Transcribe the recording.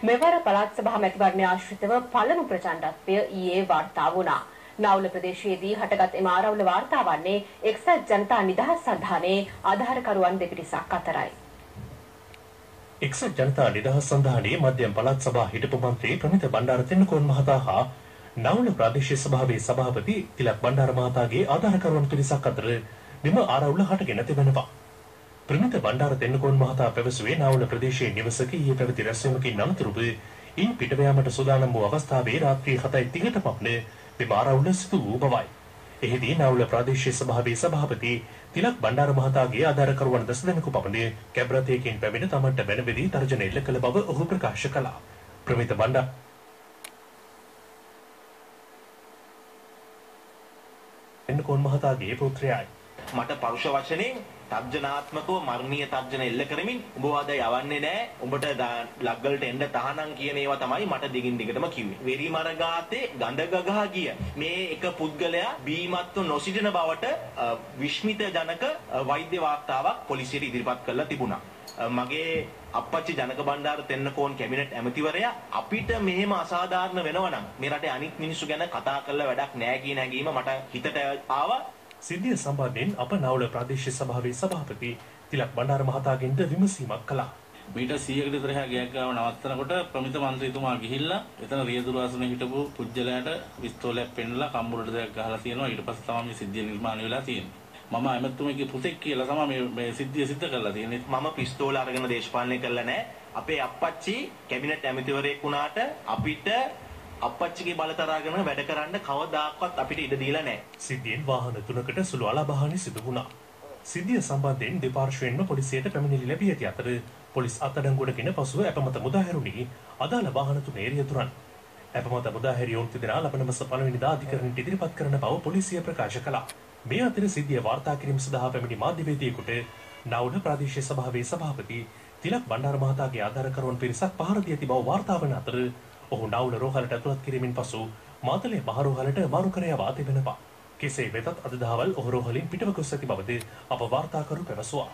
මෙවර පළාත් සභා මැතිවරණ ආශ්‍රිතව පළමු ප්‍රචණ්ඩත්වය ඊයේ වාර්තා වුණා. නාවුල ප්‍රදේශයේදී හටගත් එම ආරවුල වාර්තා වන්නේ එක්සත් ජනතා නිදහස් සන්ධානයේ ආධාරකරුවන් දෙපිරිසක් අතරයි. එක්සත් ජනතා නිදහස් සන්ධානයේ මධ්‍යම පළාත් සභා හිටපු මන්ත්‍රී ප්‍රමිත බණ්ඩාර තෙන්නකෝන් මහතා හා නාවුල ප්‍රාදේශීය සභාවේ සභාපති තිලක් බණ්ඩාර මහතාගේ ආධාරකරුවන් පිරිසක් අතර මෙම ආරවුල හටගෙන තිබෙනවා. ප්‍රමිත බණ්ඩාර තෙන්නකෝන් මහතා පැවසුවේ නාවුල ප්‍රදේශයේ නිවසක ඊයේ පැවති රැස්වීමකින් අනතුරුව ඉන් පිට යාමට සූදානම් වූ අවස්ථාවේ රාත්‍රී 7:30ට පමණ මෙම ආරවුල සිදු වූ බවයි. එහිදී නාවුල ප්‍රාදේශීය සභාවේ සභාපති තිලක් බණ්ඩාර මහතාගේ ආධාරකරුවන් දස දෙනෙකු පමණ කැබ් රථයකින් පැමිණ තමන්ට බැනබෙදී තර්ජන එල්ල කළ බව ඔහු ප්‍රකාශ කළා. ප්‍රමිත බණ්ඩාර තෙන්නකෝන් මහතාගේ පුත්‍රයයි. මට පරුෂ වචනෙන් තර්ජනාත්මකව මර්මීය තර්ජන එල්ල කරමින් උඹ වද යවන්නේ නැහැ උඹට ලග්ගලට එන්න තහනම් කියන ඒවා තමයි මට දිගින් දිගටම කිව්වේ. වෙරි මරගාතේ ගඳ ගගා ගිය මේ එක පුද්ගලයා බීමත්ව නොසිටින බවට විශ්මිත ජනක වෛද්‍ය වාර්තාවක් පොලිසියට ඉදිරිපත් කරලා තිබුණා. මගේ අප්පච්චි ජනක බණ්ඩාර තෙන්නකෝන් කැබිනට් ඇමතිවරයා අපිට මෙහෙම අසාධාරණ වෙනවා නම් මේ රටේ අනිත් මිනිස්සු ගැන කතා කරලා වැඩක් නැහැ කියන හැඟීම මට හිතට ආවා. සිද්ධිය සම්බන්ධයෙන් අප නවුල ප්‍රාදේශීය සභාවේ සභාපති තිලක් බණ්ඩාර මහතාගෙන්ද විමසීමක් කළා. මීට 100කට විතර එහා ගෑක් ගාව නවත්තනකොට ප්‍රමිත මන්ත්‍රීතුමා ගිහිල්ලා එතන රියදුරු ආසනේ හිටපු පුජ්‍යලයට පිස්තෝලයක් පෙන්නලා කම්බුරට දෙයක් ගහලා තියෙනවා ඊට පස්සේ තමයි මේ සිද්ධිය නිර්මාණය වෙලා තියෙන්නේ. මම ඇමතුමගේ පුතෙක් කියලා තමයි මේ මේ සිද්ධිය සිද්ධ කරලා තියෙන්නේ. මම පිස්තෝල අරගෙන දේශපාලනය කළා නැහැ. අපේ අප්පච්චි කැබිනට් ඇමතිවරයෙක් වුණාට අපිට අප්පච්චිගේ බලතරාගෙන වැඩ කරන්න කවදාක්වත් අපිට ඉඩ දීලා නැහැ. සිද්ධියෙන් වාහන තුනකට සුළු අලාභහානි සිදු වුණා. සිද්ධිය සම්බන්ධයෙන් දෙපාර්ශ්වයෙන්ම පොලිසියට පැමිණිලි ලැබී ඇති අතර පොලිස් අත්අඩංගුවටගෙන පසුව අපමත මුදාහැරුණි අදාළ වාහන තුනේ එරියතුරන්. අපමත මුදාහැරියොන් තිදෙනා ලබන මාස පළවෙනිදා අධිකරණයට ඉදිරිපත් කරන බව පොලිසිය ප්‍රකාශ කළා. මේ අතර සිද්ධිය වාර්තා කිරීම සඳහා පැමිණි මාධ්‍යවේදියෙකුට නවුල ප්‍රාදේශීය සභාවේ සභාපති තිලක් බණ්ඩාර මහතාගේ ආධාරකරුවන් පිරිසක් පහර දී ඇති බව වාර්තා වන අතර ඔහු නවුල රෝහලට ඇතුළත් කිරීමෙන් පසු මාතලේ මහරෝහලට මාරු කර යවා තිබෙනවා. කෙසේ වෙතත් අද දහවල් ඔහු රෝහලින් පිටව ගොස් ඇති බවද අප වාර්තාකරු පැවසුවා.